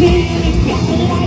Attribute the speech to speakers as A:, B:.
A: Vem,